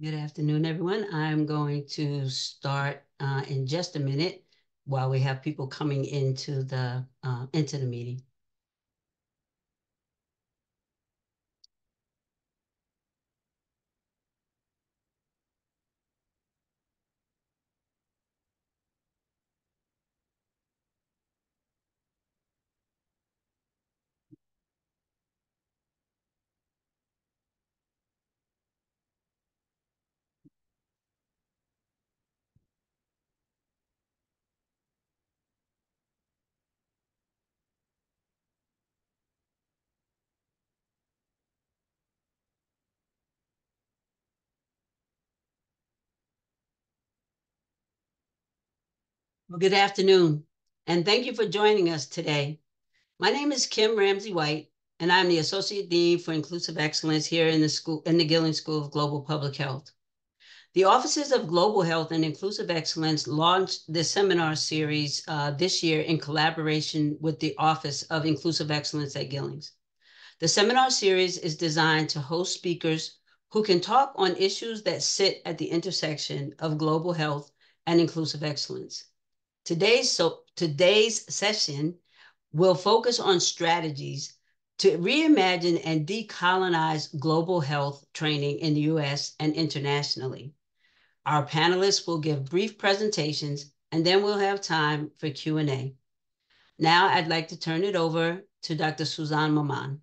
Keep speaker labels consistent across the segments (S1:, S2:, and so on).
S1: Good afternoon, everyone. I'm going to start uh, in just a minute while we have people coming into the uh, into the meeting. Well, good afternoon, and thank you for joining us today. My name is Kim Ramsey White, and I'm the Associate Dean for Inclusive Excellence here in the school in the Gillings School of Global Public Health. The Offices of Global Health and Inclusive Excellence launched this seminar series uh, this year in collaboration with the Office of Inclusive Excellence at Gillings. The seminar series is designed to host speakers who can talk on issues that sit at the intersection of global health and inclusive excellence. Today's, so, today's session will focus on strategies to reimagine and decolonize global health training in the US and internationally. Our panelists will give brief presentations and then we'll have time for Q&A. Now I'd like to turn it over to Dr. Suzanne Maman.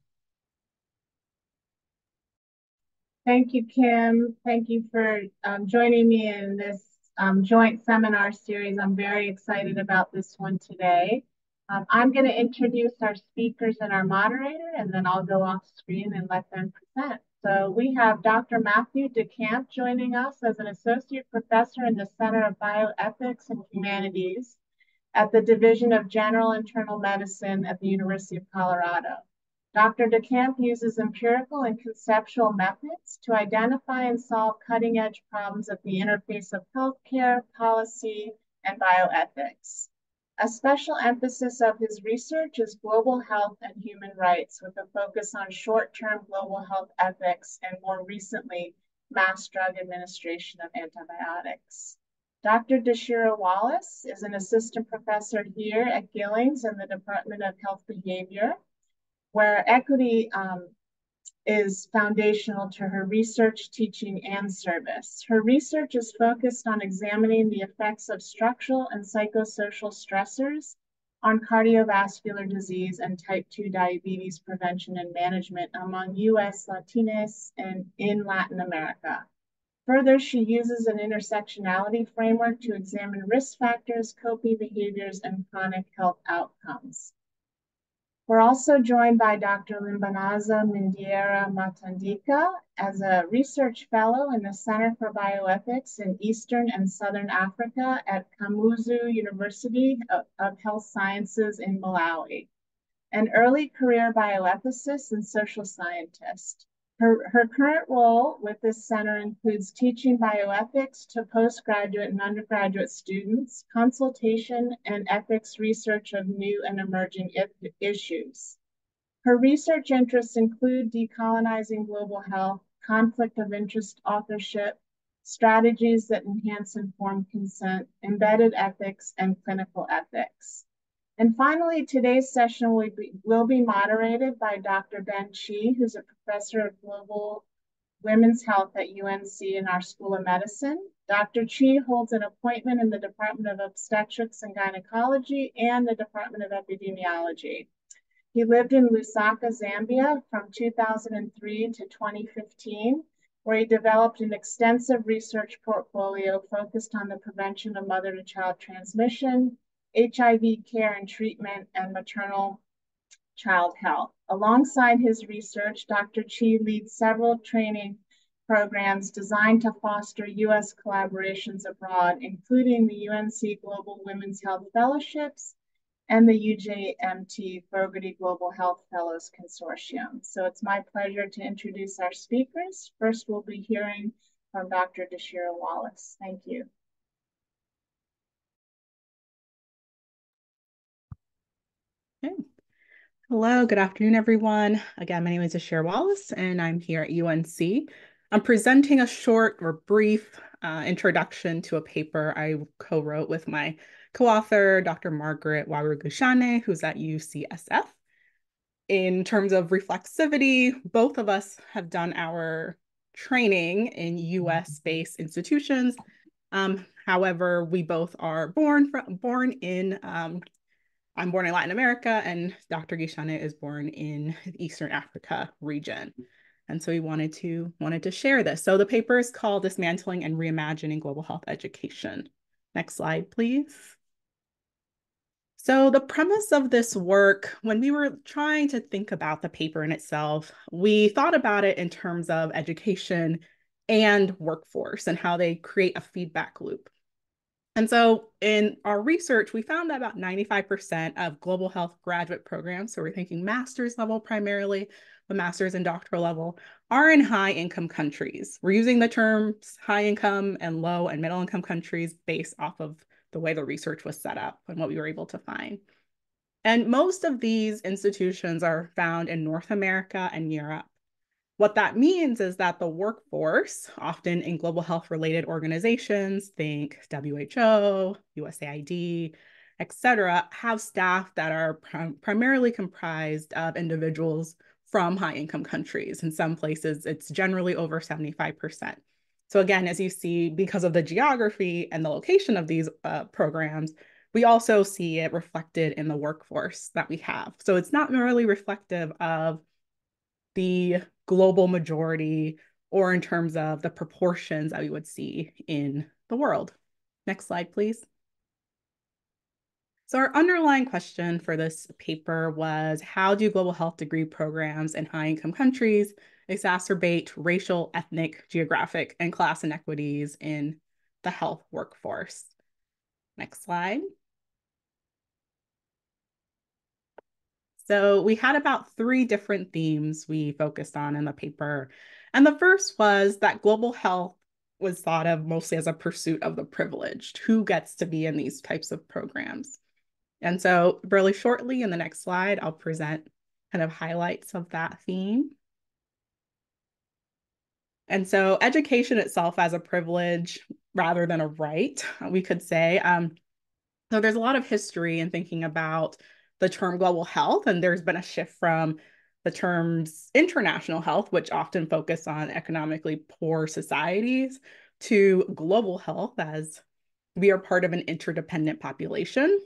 S2: Thank you, Kim. Thank you for um, joining me in this um, joint seminar series. I'm very excited about this one today. Um, I'm going to introduce our speakers and our moderator, and then I'll go off screen and let them present. So we have Dr. Matthew DeCamp joining us as an associate professor in the Center of Bioethics and Humanities at the Division of General Internal Medicine at the University of Colorado. Dr. DeCamp uses empirical and conceptual methods to identify and solve cutting edge problems at the interface of healthcare, policy, and bioethics. A special emphasis of his research is global health and human rights with a focus on short-term global health ethics and more recently, mass drug administration of antibiotics. Dr. Deshira Wallace is an assistant professor here at Gillings in the Department of Health Behavior where equity um, is foundational to her research, teaching, and service. Her research is focused on examining the effects of structural and psychosocial stressors on cardiovascular disease and type 2 diabetes prevention and management among US Latinas and in Latin America. Further, she uses an intersectionality framework to examine risk factors, coping behaviors, and chronic health outcomes. We're also joined by Dr. Limbanazo Mindiera Matandika as a research fellow in the Center for Bioethics in Eastern and Southern Africa at Kamuzu University of Health Sciences in Malawi. An early career bioethicist and social scientist. Her, her current role with this center includes teaching bioethics to postgraduate and undergraduate students, consultation and ethics research of new and emerging issues. Her research interests include decolonizing global health, conflict of interest authorship, strategies that enhance informed consent, embedded ethics, and clinical ethics. And finally, today's session will be, will be moderated by Dr. Ben Chi, who's a professor of global women's health at UNC in our School of Medicine. Dr. Chi holds an appointment in the Department of Obstetrics and Gynecology and the Department of Epidemiology. He lived in Lusaka, Zambia from 2003 to 2015, where he developed an extensive research portfolio focused on the prevention of mother to child transmission, HIV care and treatment, and maternal child health. Alongside his research, Dr. Chi leads several training programs designed to foster U.S. collaborations abroad, including the UNC Global Women's Health Fellowships and the UJMT Fogarty Global Health Fellows Consortium. So it's my pleasure to introduce our speakers. First, we'll be hearing from Dr. Deshira Wallace. Thank you.
S3: Hello, good afternoon, everyone. Again, my name is Ashir Wallace, and I'm here at UNC. I'm presenting a short or brief uh, introduction to a paper I co-wrote with my co-author, Dr. Margaret Warugushane, who's at UCSF. In terms of reflexivity, both of us have done our training in US-based institutions. Um, however, we both are born, from, born in, um, I'm born in Latin America and Dr. Gichane is born in the Eastern Africa region. And so we wanted to wanted to share this. So the paper is called Dismantling and Reimagining Global Health Education. Next slide, please. So the premise of this work, when we were trying to think about the paper in itself, we thought about it in terms of education and workforce and how they create a feedback loop. And so in our research, we found that about 95% of global health graduate programs, so we're thinking master's level primarily, the master's and doctoral level, are in high income countries. We're using the terms high income and low and middle income countries based off of the way the research was set up and what we were able to find. And most of these institutions are found in North America and Europe. What that means is that the workforce, often in global health related organizations, think WHO, USAID, et cetera, have staff that are prim primarily comprised of individuals from high income countries. In some places, it's generally over 75%. So again, as you see, because of the geography and the location of these uh, programs, we also see it reflected in the workforce that we have. So it's not merely reflective of the global majority or in terms of the proportions that we would see in the world. Next slide, please. So our underlying question for this paper was, how do global health degree programs in high income countries exacerbate racial, ethnic, geographic, and class inequities in the health workforce. Next slide. So we had about three different themes we focused on in the paper. And the first was that global health was thought of mostly as a pursuit of the privileged. Who gets to be in these types of programs? And so really shortly in the next slide, I'll present kind of highlights of that theme. And so education itself as a privilege rather than a right, we could say. Um, so there's a lot of history in thinking about the term global health, and there's been a shift from the terms international health, which often focus on economically poor societies, to global health as we are part of an interdependent population.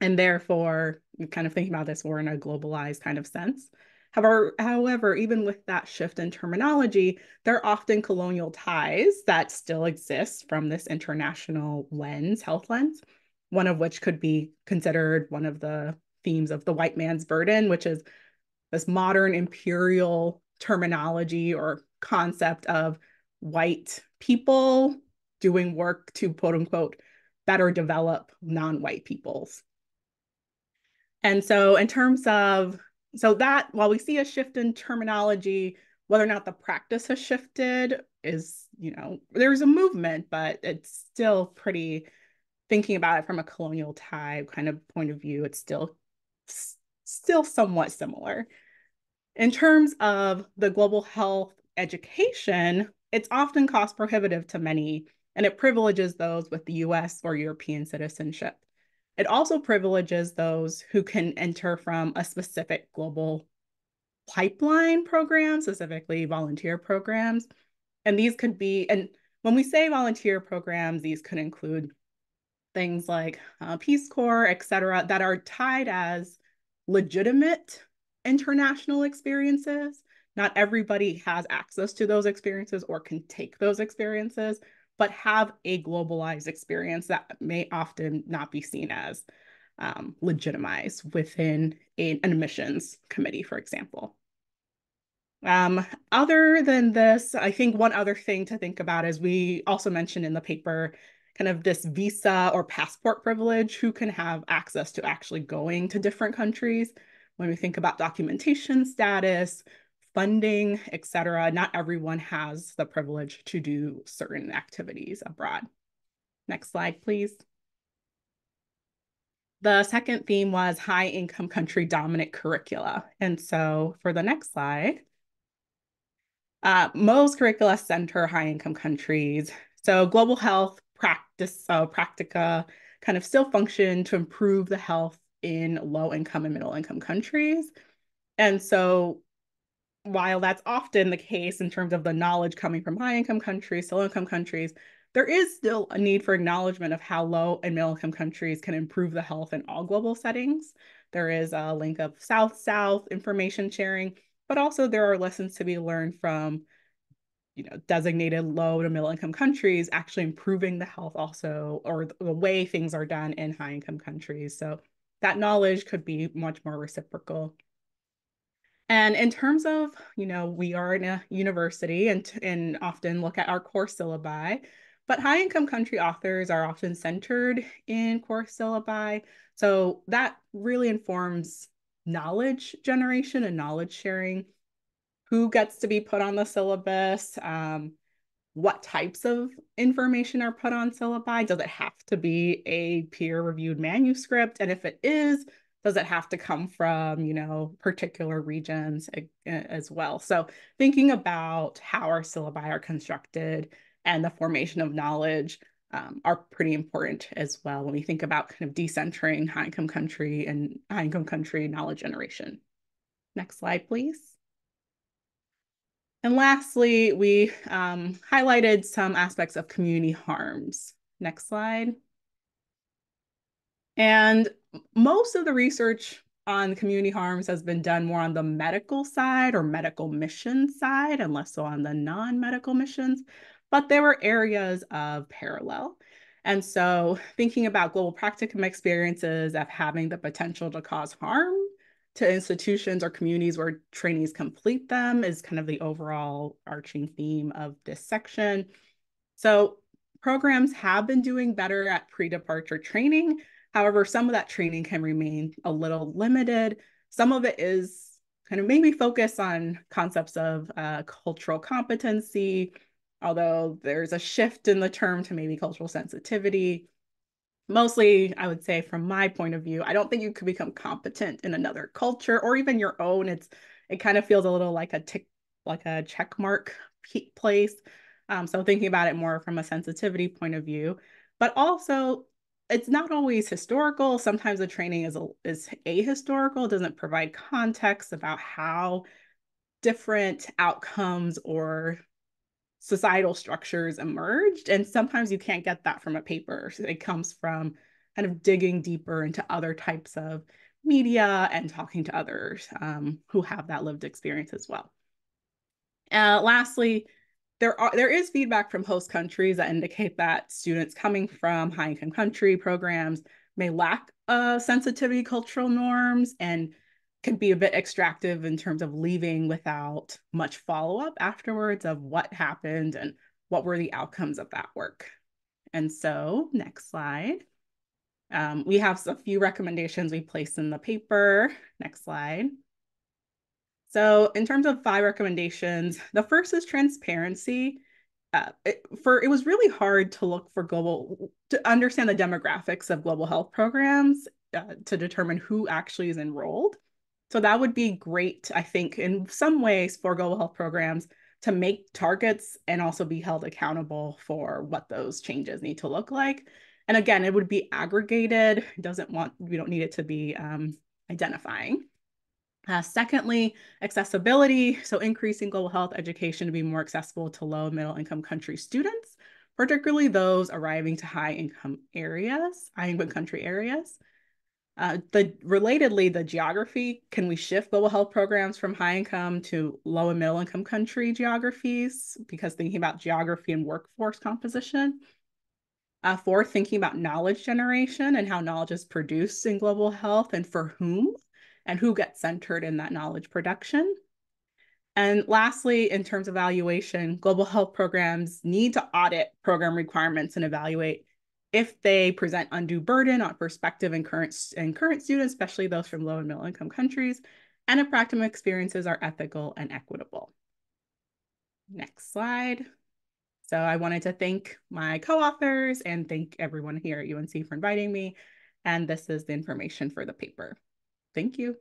S3: And therefore, kind of thinking about this, we're in a globalized kind of sense. However, however, even with that shift in terminology, there are often colonial ties that still exist from this international lens, health lens, one of which could be considered one of the themes of the white man's burden, which is this modern imperial terminology or concept of white people doing work to quote unquote better develop non-white peoples. And so in terms of so that while we see a shift in terminology, whether or not the practice has shifted is, you know, there's a movement, but it's still pretty thinking about it from a colonial tie kind of point of view, it's still still somewhat similar. In terms of the global health education, it's often cost prohibitive to many, and it privileges those with the US or European citizenship. It also privileges those who can enter from a specific global pipeline program, specifically volunteer programs. And these could be, and when we say volunteer programs, these could include things like uh, Peace Corps, et cetera, that are tied as legitimate international experiences. Not everybody has access to those experiences or can take those experiences but have a globalized experience that may often not be seen as um, legitimized within an admissions committee, for example. Um, other than this, I think one other thing to think about is we also mentioned in the paper kind of this visa or passport privilege, who can have access to actually going to different countries. When we think about documentation status, funding, et cetera, not everyone has the privilege to do certain activities abroad. Next slide, please. The second theme was high income country dominant curricula. And so for the next slide, Uh, most curricula center high income countries. So global health practice, uh, practica kind of still function to improve the health in low income and middle income countries. And so while that's often the case in terms of the knowledge coming from high income countries, low income countries, there is still a need for acknowledgement of how low and middle income countries can improve the health in all global settings. There is a link of South South information sharing, but also there are lessons to be learned from you know designated low to middle income countries actually improving the health also or the way things are done in high income countries. So that knowledge could be much more reciprocal. And in terms of you know we are in a university and and often look at our course syllabi but high income country authors are often centered in course syllabi. So that really informs knowledge generation and knowledge sharing who gets to be put on the syllabus, um, what types of information are put on syllabi. Does it have to be a peer reviewed manuscript? And if it is, does it have to come from, you know, particular regions as well? So thinking about how our syllabi are constructed and the formation of knowledge um, are pretty important as well when we think about kind of decentering high income country and high income country knowledge generation. Next slide, please. And lastly, we um, highlighted some aspects of community harms. Next slide. And most of the research on community harms has been done more on the medical side or medical mission side and less so on the non-medical missions, but there were areas of parallel. And so thinking about global practicum experiences of having the potential to cause harm to institutions or communities where trainees complete them is kind of the overall arching theme of this section. So programs have been doing better at pre-departure training. However, some of that training can remain a little limited. Some of it is kind of maybe focus on concepts of uh, cultural competency, although there's a shift in the term to maybe cultural sensitivity mostly i would say from my point of view i don't think you could become competent in another culture or even your own. It's it kind of feels a little like a tick like a check mark place. Um, so thinking about it more from a sensitivity point of view. But also it's not always historical. Sometimes the training is a, is ahistorical. Doesn't provide context about how different outcomes or societal structures emerged. And sometimes you can't get that from a paper. So it comes from kind of digging deeper into other types of media and talking to others um, who have that lived experience as well. Uh, lastly, there are there is feedback from host countries that indicate that students coming from high income country programs may lack uh, sensitivity cultural norms and can be a bit extractive in terms of leaving without much follow up afterwards of what happened and what were the outcomes of that work. And so, next slide. Um, we have a few recommendations we placed in the paper. Next slide. So, in terms of five recommendations, the first is transparency. Uh, it, for it was really hard to look for global to understand the demographics of global health programs uh, to determine who actually is enrolled. So that would be great, I think, in some ways for global health programs to make targets and also be held accountable for what those changes need to look like. And again, it would be aggregated. It doesn't want, we don't need it to be um, identifying. Uh, secondly, accessibility. So increasing global health education to be more accessible to low middle income country students, particularly those arriving to high income areas, high income country areas. Uh, the relatedly, the geography, can we shift global health programs from high income to low and middle income country geographies? Because thinking about geography and workforce composition. Uh, fourth, thinking about knowledge generation and how knowledge is produced in global health and for whom and who gets centered in that knowledge production. And lastly, in terms of evaluation, global health programs need to audit program requirements and evaluate if they present undue burden on prospective and current, and current students, especially those from low and middle income countries, and if practical experiences are ethical and equitable. Next slide. So I wanted to thank my co-authors and thank everyone here at UNC for inviting me. And this is the information for the paper. Thank you.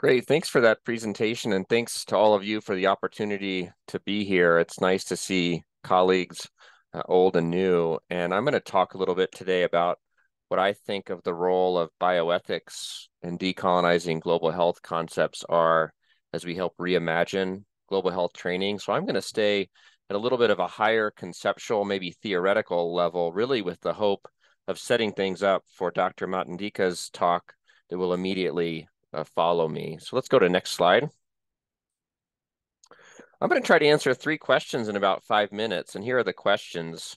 S4: Great. Thanks for that presentation. And thanks to all of you for the opportunity to be here. It's nice to see colleagues, uh, old and new. And I'm going to talk a little bit today about what I think of the role of bioethics and decolonizing global health concepts are as we help reimagine global health training. So I'm going to stay at a little bit of a higher conceptual, maybe theoretical level, really with the hope of setting things up for Dr. Matandika's talk that will immediately uh, follow me. So let's go to next slide. I'm going to try to answer three questions in about five minutes. And here are the questions.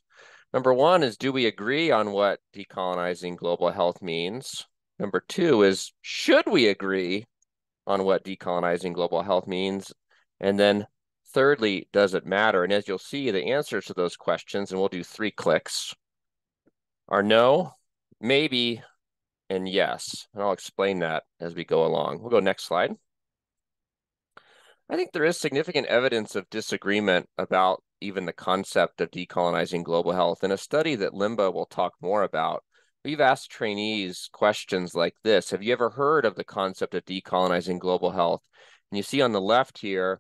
S4: Number one is, do we agree on what decolonizing global health means? Number two is, should we agree on what decolonizing global health means? And then thirdly, does it matter? And as you'll see, the answers to those questions, and we'll do three clicks, are no, maybe, and yes. And I'll explain that as we go along. We'll go next slide. I think there is significant evidence of disagreement about even the concept of decolonizing global health. In a study that Limba will talk more about, we've asked trainees questions like this. Have you ever heard of the concept of decolonizing global health? And you see on the left here,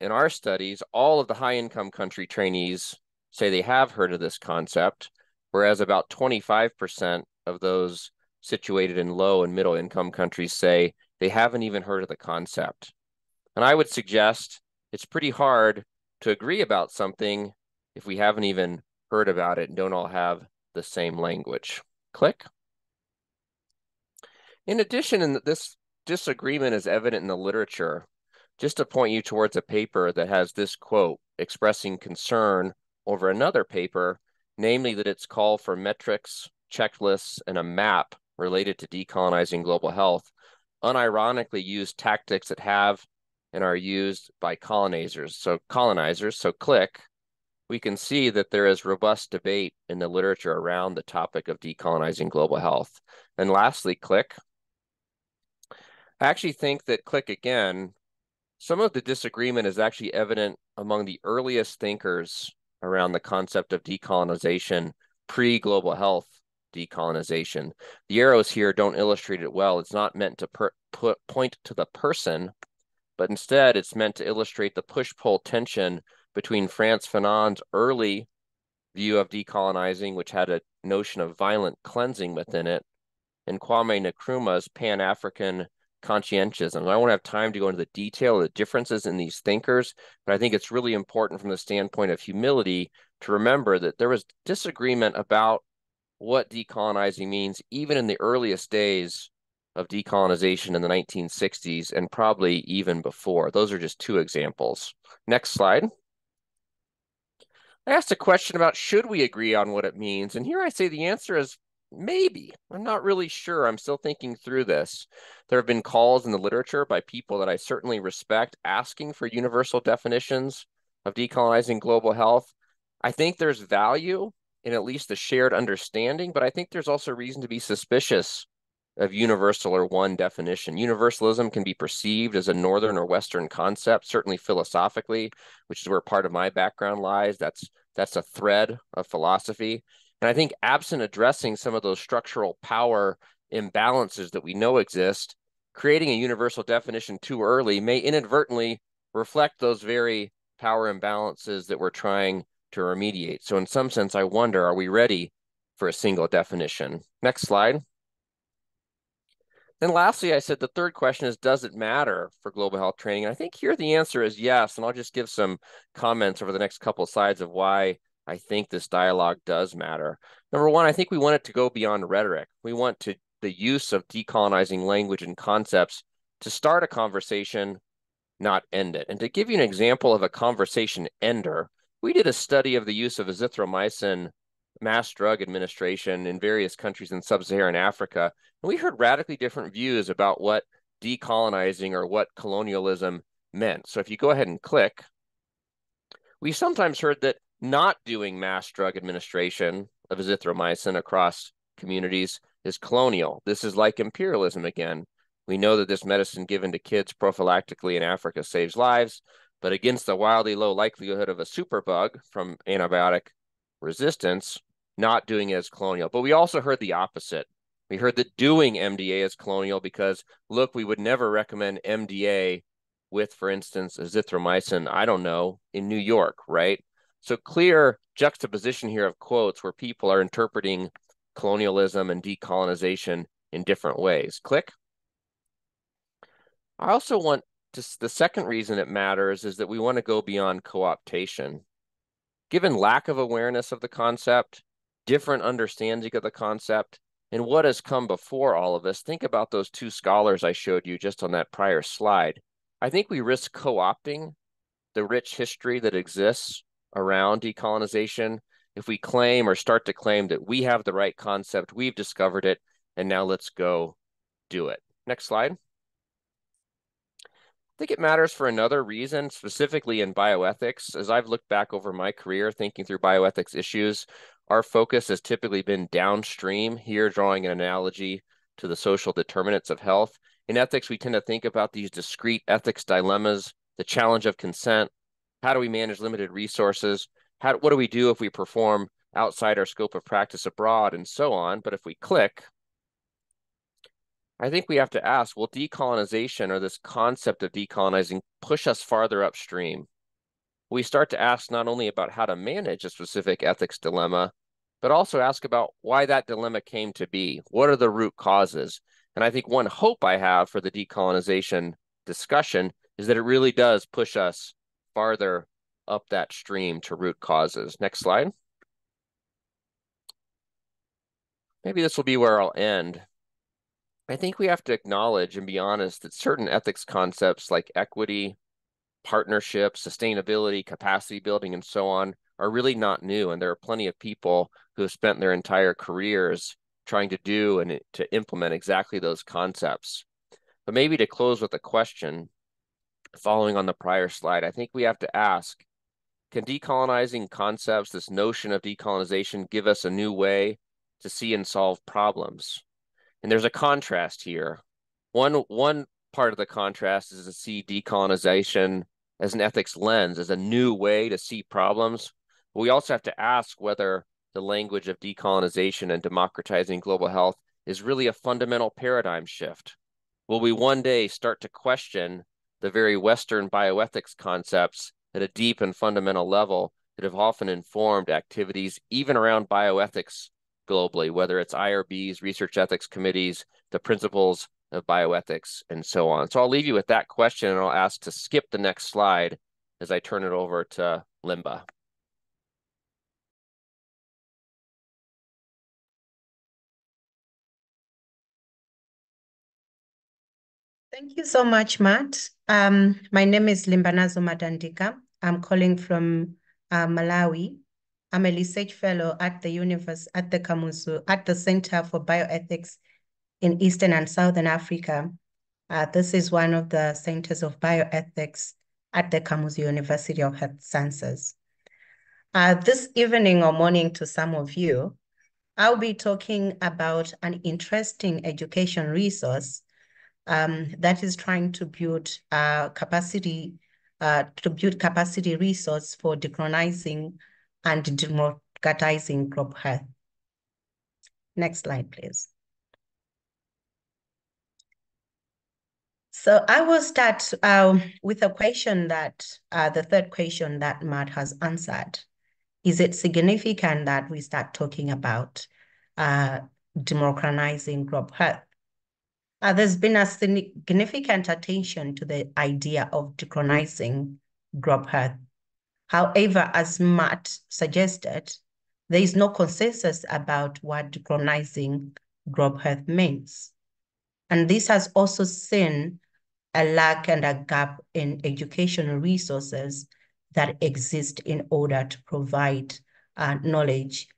S4: in our studies, all of the high income country trainees say they have heard of this concept, whereas about 25% of those situated in low and middle income countries say they haven't even heard of the concept. And I would suggest it's pretty hard to agree about something if we haven't even heard about it and don't all have the same language. Click. In addition, and this disagreement is evident in the literature, just to point you towards a paper that has this quote expressing concern over another paper, namely that its call for metrics, checklists, and a map related to decolonizing global health unironically use tactics that have and are used by colonizers. So colonizers, so click, we can see that there is robust debate in the literature around the topic of decolonizing global health. And lastly, click. I actually think that click again, some of the disagreement is actually evident among the earliest thinkers around the concept of decolonization pre-global health decolonization. The arrows here don't illustrate it well. It's not meant to per, put, point to the person, but instead it's meant to illustrate the push-pull tension between Frantz Fanon's early view of decolonizing, which had a notion of violent cleansing within it, and Kwame Nkrumah's Pan-African consciencism. I won't have time to go into the detail of the differences in these thinkers, but I think it's really important from the standpoint of humility to remember that there was disagreement about what decolonizing means, even in the earliest days of decolonization in the 1960s and probably even before. Those are just two examples. Next slide. I asked a question about should we agree on what it means? And here I say the answer is maybe. I'm not really sure. I'm still thinking through this. There have been calls in the literature by people that I certainly respect asking for universal definitions of decolonizing global health. I think there's value in at least a shared understanding, but I think there's also reason to be suspicious of universal or one definition. Universalism can be perceived as a Northern or Western concept, certainly philosophically, which is where part of my background lies. That's that's a thread of philosophy. And I think absent addressing some of those structural power imbalances that we know exist, creating a universal definition too early may inadvertently reflect those very power imbalances that we're trying to remediate. So in some sense, I wonder, are we ready for a single definition? Next slide. Then lastly, I said the third question is, does it matter for global health training? And I think here the answer is yes. And I'll just give some comments over the next couple of slides of why I think this dialogue does matter. Number one, I think we want it to go beyond rhetoric. We want to the use of decolonizing language and concepts to start a conversation, not end it. And to give you an example of a conversation ender, we did a study of the use of azithromycin mass drug administration in various countries in sub-Saharan Africa, and we heard radically different views about what decolonizing or what colonialism meant. So if you go ahead and click, we sometimes heard that not doing mass drug administration of azithromycin across communities is colonial. This is like imperialism again. We know that this medicine given to kids prophylactically in Africa saves lives, but against the wildly low likelihood of a superbug from antibiotic resistance, not doing it as colonial. But we also heard the opposite. We heard that doing MDA is colonial because, look, we would never recommend MDA with, for instance, azithromycin, I don't know, in New York, right? So clear juxtaposition here of quotes where people are interpreting colonialism and decolonization in different ways. Click. I also want to, the second reason it matters is that we want to go beyond co-optation. Given lack of awareness of the concept, different understanding of the concept, and what has come before all of us, think about those two scholars I showed you just on that prior slide. I think we risk co-opting the rich history that exists around decolonization if we claim or start to claim that we have the right concept, we've discovered it, and now let's go do it. Next slide. Think it matters for another reason, specifically in bioethics. As I've looked back over my career thinking through bioethics issues, our focus has typically been downstream, here drawing an analogy to the social determinants of health. In ethics, we tend to think about these discrete ethics dilemmas, the challenge of consent, how do we manage limited resources, how, what do we do if we perform outside our scope of practice abroad and so on. But if we click, I think we have to ask, will decolonization or this concept of decolonizing push us farther upstream? We start to ask not only about how to manage a specific ethics dilemma, but also ask about why that dilemma came to be. What are the root causes? And I think one hope I have for the decolonization discussion is that it really does push us farther up that stream to root causes. Next slide. Maybe this will be where I'll end. I think we have to acknowledge and be honest that certain ethics concepts like equity, partnership, sustainability, capacity building, and so on are really not new. And there are plenty of people who have spent their entire careers trying to do and to implement exactly those concepts. But maybe to close with a question, following on the prior slide, I think we have to ask can decolonizing concepts, this notion of decolonization, give us a new way to see and solve problems? And there's a contrast here. One, one part of the contrast is to see decolonization as an ethics lens, as a new way to see problems. But we also have to ask whether the language of decolonization and democratizing global health is really a fundamental paradigm shift. Will we one day start to question the very Western bioethics concepts at a deep and fundamental level that have often informed activities, even around bioethics globally, whether it's IRBs, research ethics committees, the principles of bioethics, and so on. So I'll leave you with that question and I'll ask to skip the next slide as I turn it over to Limba.
S5: Thank you so much, Matt. Um, my name is Limbanazo Matandika. I'm calling from uh, Malawi. I'm a research fellow at the universe at the Kamuzu at the Center for Bioethics in Eastern and Southern Africa. Uh, this is one of the centers of bioethics at the Kamuzu University of Health Sciences. Uh, this evening or morning to some of you, I'll be talking about an interesting education resource um, that is trying to build uh, capacity uh, to build capacity resource for decolonizing and democratizing global health. Next slide, please. So I will start uh, with a question that, uh, the third question that Matt has answered. Is it significant that we start talking about uh, democratizing global health? Uh, there's been a significant attention to the idea of decolonizing crop health. However, as Matt suggested, there is no consensus about what decolonizing global health means. And this has also seen a lack and a gap in educational resources that exist in order to provide uh, knowledge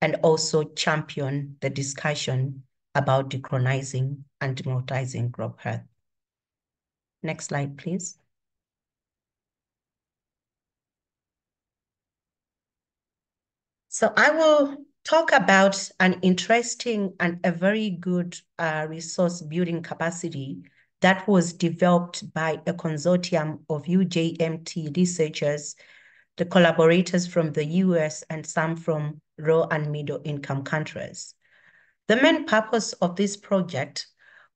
S5: and also champion the discussion about decolonizing and democratizing global health. Next slide, please. So I will talk about an interesting and a very good uh, resource building capacity that was developed by a consortium of UJMT researchers, the collaborators from the US and some from low and middle income countries. The main purpose of this project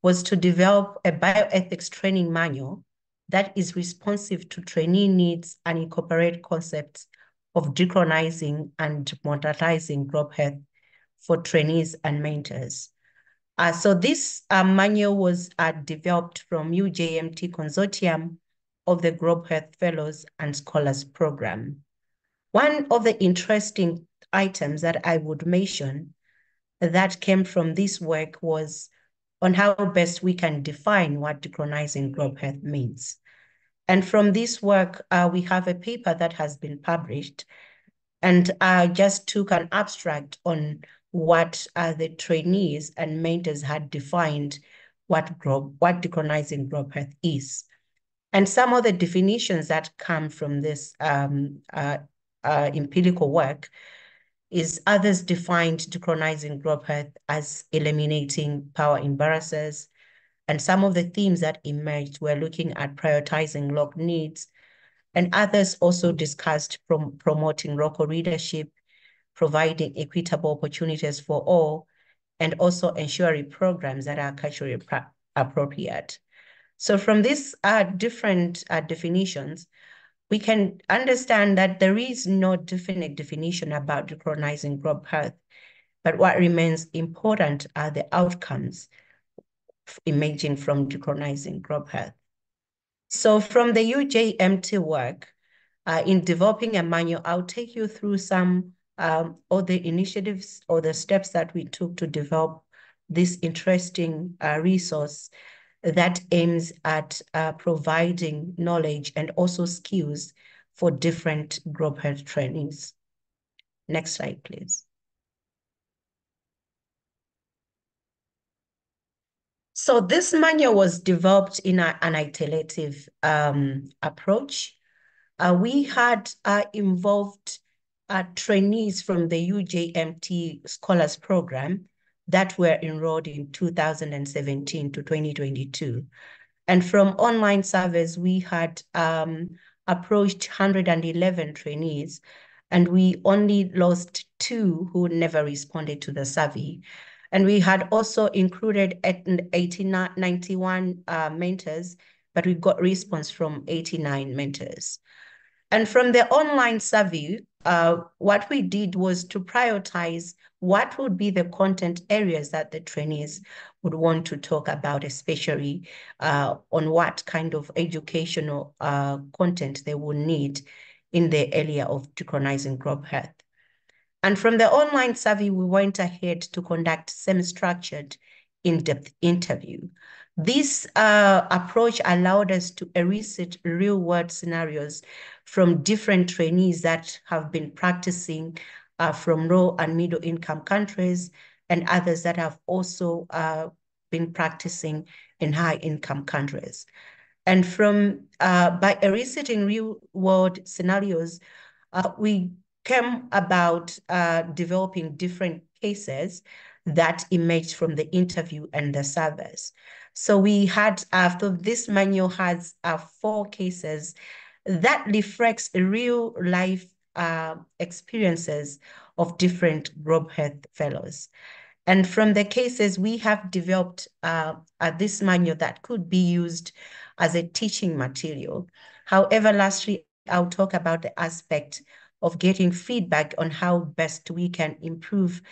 S5: was to develop a bioethics training manual that is responsive to trainee needs and incorporate concepts of decolonizing and modernizing global health for trainees and mentors. Uh, so this uh, manual was uh, developed from UJMT Consortium of the Global Health Fellows and Scholars Program. One of the interesting items that I would mention that came from this work was on how best we can define what decolonizing global health means. And from this work, uh, we have a paper that has been published. And I just took an abstract on what uh, the trainees and mentors had defined what what decolonizing global health is. And some of the definitions that come from this um, uh, uh empirical work is others defined decolonizing global health as eliminating power imbalances. And some of the themes that emerged were looking at prioritizing local needs. And others also discussed prom promoting local leadership, providing equitable opportunities for all, and also ensuring programs that are culturally appropriate. So from these uh, different uh, definitions, we can understand that there is no definite definition about decolonizing global health, but what remains important are the outcomes emerging from decolonizing global health. So from the UJMT work, uh, in developing a manual, I'll take you through some um, of the initiatives or the steps that we took to develop this interesting uh, resource that aims at uh, providing knowledge and also skills for different global health trainings. Next slide, please. So this manual was developed in a, an iterative um, approach. Uh, we had uh, involved uh, trainees from the UJMT Scholars Program that were enrolled in 2017 to 2022. And from online surveys, we had um, approached 111 trainees, and we only lost two who never responded to the survey. And we had also included 89, 91 uh, mentors, but we got response from 89 mentors. And from the online survey, uh, what we did was to prioritize what would be the content areas that the trainees would want to talk about, especially uh, on what kind of educational uh, content they would need in the area of decolonizing global health. And from the online survey, we went ahead to conduct semi-structured in-depth interview. This uh, approach allowed us to elicit real-world scenarios from different trainees that have been practicing uh, from low and middle income countries and others that have also uh, been practicing in high income countries. And from uh, by eliciting real world scenarios, uh, we came about uh, developing different cases that emerged from the interview and the surveys. So we had, after this manual has uh, four cases that reflects real life uh, experiences of different global health fellows. And from the cases, we have developed uh, this manual that could be used as a teaching material. However, lastly, I'll talk about the aspect of getting feedback on how best we can improve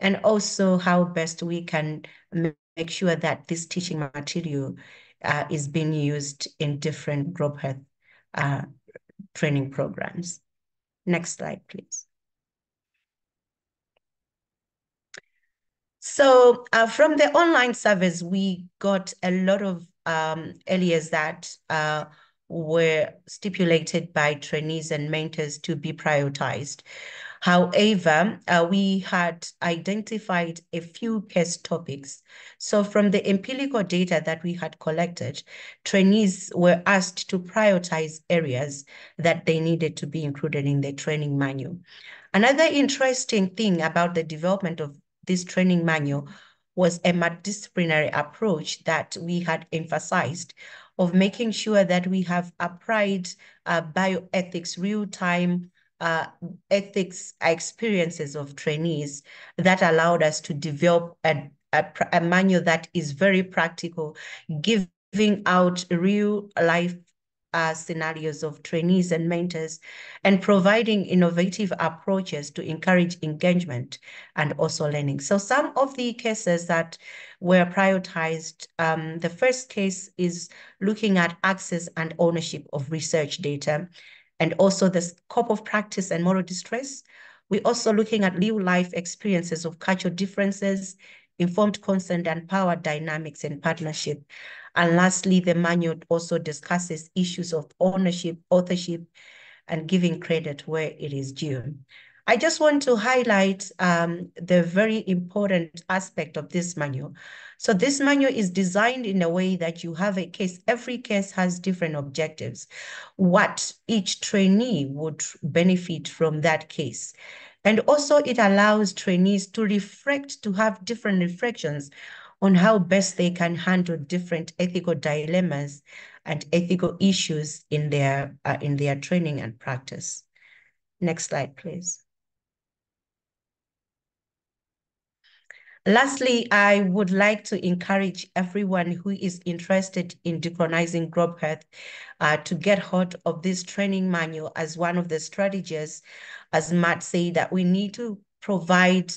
S5: and also how best we can make sure that this teaching material uh, is being used in different global health uh, training programs. Next slide, please. So uh, from the online service, we got a lot of um, areas that uh, were stipulated by trainees and mentors to be prioritized. However, uh, we had identified a few case topics. So from the empirical data that we had collected, trainees were asked to prioritize areas that they needed to be included in the training manual. Another interesting thing about the development of this training manual was a multidisciplinary approach that we had emphasized of making sure that we have applied uh, bioethics real-time uh, ethics experiences of trainees that allowed us to develop a, a, a manual that is very practical, giving out real life uh, scenarios of trainees and mentors and providing innovative approaches to encourage engagement and also learning. So some of the cases that were prioritized, um, the first case is looking at access and ownership of research data and also the scope of practice and moral distress. We're also looking at real life experiences of cultural differences, informed consent and power dynamics in partnership. And lastly, the manual also discusses issues of ownership, authorship, and giving credit where it is due. I just want to highlight um, the very important aspect of this manual. So this manual is designed in a way that you have a case, every case has different objectives, what each trainee would benefit from that case. And also it allows trainees to reflect, to have different reflections on how best they can handle different ethical dilemmas and ethical issues in their, uh, in their training and practice. Next slide, please. Lastly, I would like to encourage everyone who is interested in decolonizing global health uh, to get hold of this training manual as one of the strategies, as Matt said, that we need to provide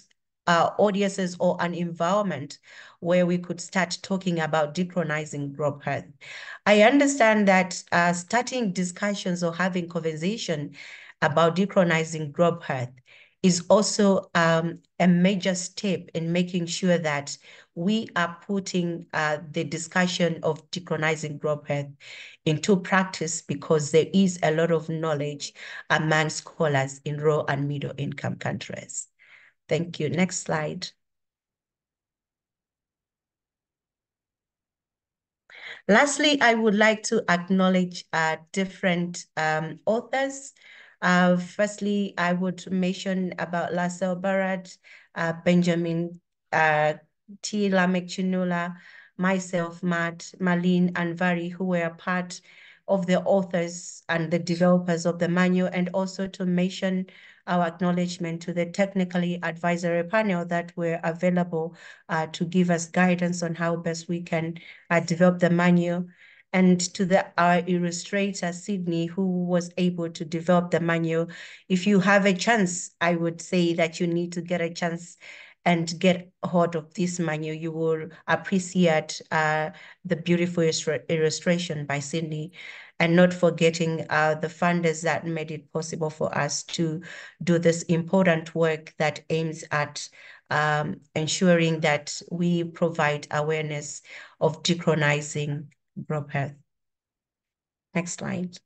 S5: uh, audiences or an environment where we could start talking about decolonizing health. I understand that uh, starting discussions or having conversation about decolonizing global health is also um, a major step in making sure that we are putting uh, the discussion of decolonizing global health into practice because there is a lot of knowledge among scholars in low and middle income countries. Thank you. Next slide. Lastly, I would like to acknowledge uh, different um, authors. Uh, firstly, I would mention about Lascelles Barrett, uh, Benjamin uh, T. Lameck Chinula, myself, Matt, Marlene, and Vari, who were part of the authors and the developers of the manual, and also to mention our acknowledgement to the technically advisory panel that were available uh, to give us guidance on how best we can uh, develop the manual and to the our illustrator Sydney who was able to develop the manual. If you have a chance, I would say that you need to get a chance and get hold of this manual. You will appreciate uh, the beautiful illustration by Sydney and not forgetting uh, the funders that made it possible for us to do this important work that aims at um, ensuring that we provide awareness of decolonizing global health. Next slide.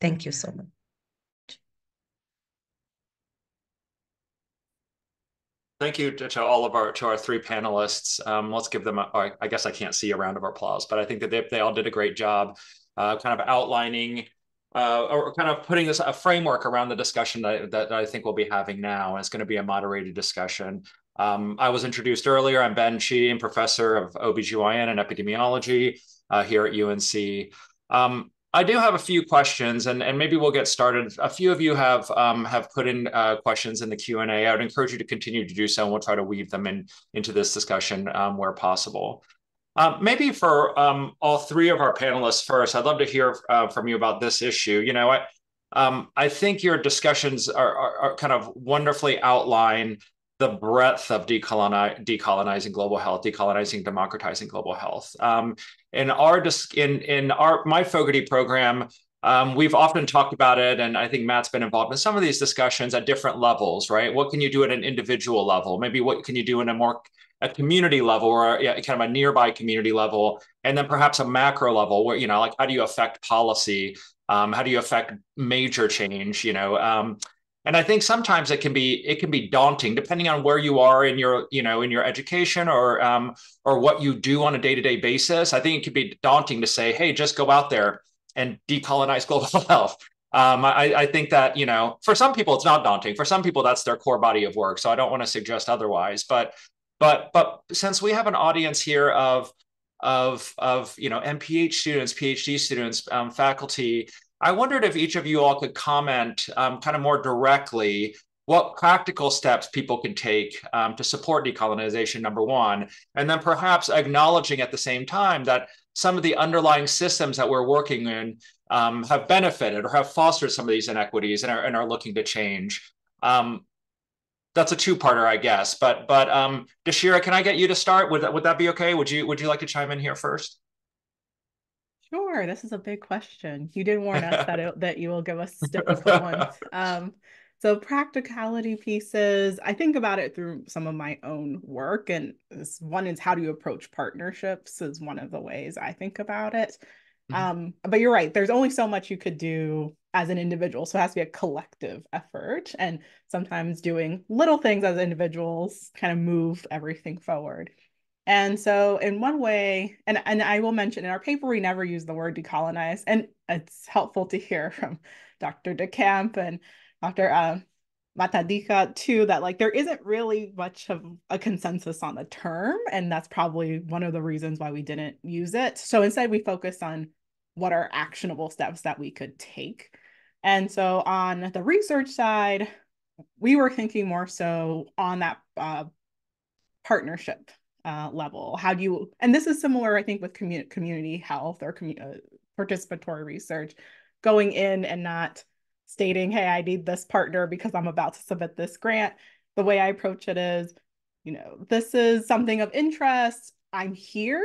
S5: Thank you so much.
S6: Thank you to, all of our to our three panelists. Um, let's give them. A, I guess I can't see a round of applause, but I think that they they all did a great job, uh, kind of outlining uh, or kind of putting this a framework around the discussion that, that I think we'll be having now. And it's going to be a moderated discussion. Um, I was introduced earlier. I'm Ben Chi, professor of OBGYN and epidemiology uh, here at UNC. Um, I do have a few questions, and, and maybe we'll get started. A few of you have um, have put in uh, questions in the Q and A. I would encourage you to continue to do so, and we'll try to weave them in into this discussion um, where possible. Um, maybe for um, all three of our panelists first, I'd love to hear uh, from you about this issue. You know, I um, I think your discussions are, are, are kind of wonderfully outline the breadth of decoloni- decolonizing global health, decolonizing, democratizing global health. Um, in our in in our my Fogarty program, um, we've often talked about it, and I think Matt's been involved in some of these discussions at different levels. Right? What can you do at an individual level? Maybe what can you do in a more a community level or kind of a nearby community level, and then perhaps a macro level where you know, like how do you affect policy? Um, how do you affect major change? You know. And i think sometimes it can be it can be daunting depending on where you are in your you know in your education or um, or what you do on a day-to-day basis. I think it can be daunting to say hey just go out there and decolonize global health um, I, I think that you know for some people it's not daunting. For some people that's their core body of work. So i don't want to suggest otherwise. But but but since we have an audience here of of of you know MPH students, PhD students, um, faculty, I wondered if each of you all could comment um, kind of more directly what practical steps people can take um, to support decolonization, number one, and then perhaps acknowledging at the same time that some of the underlying systems that we're working in um, have benefited or have fostered some of these inequities and are, and are looking to change. Um, that's a two-parter, I guess. But but um, Deshira, can I get you to start? Would that would that be okay? Would you would you like to chime in here first?
S3: Sure. This is a big question. You did warn us that it, that you will give us difficult ones. Um, so practicality pieces, I think about it through some of my own work. And this one is how do you approach partnerships is one of the ways I think about it. Mm-hmm. Um, but you're right, there's only so much you could do as an individual. So it has to be a collective effort. And sometimes doing little things as individuals kind of move everything forward. And so, in one way, and, and I will mention in our paper, we never use the word decolonize. And it's helpful to hear from Dr. DeCamp and Dr. Uh, Matandika too that like there isn't really much of a consensus on the term and that's probably one of the reasons why we didn't use it so instead we focused on what are actionable steps that we could take and so on the research side we were thinking more so on that uh, partnership uh, level how do you and this is similar i think with community community health or commu- uh, participatory research going in and not stating, hey, I need this partner because I'm about to submit this grant. The way I approach it is, you know, this is something of interest. I'm here.